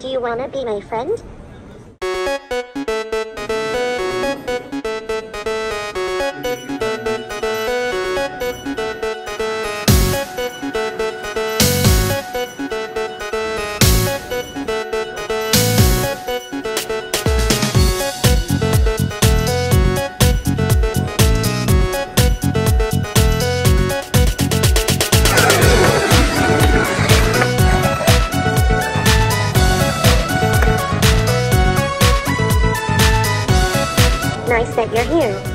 Do you wanna be my friend? nice that you're here.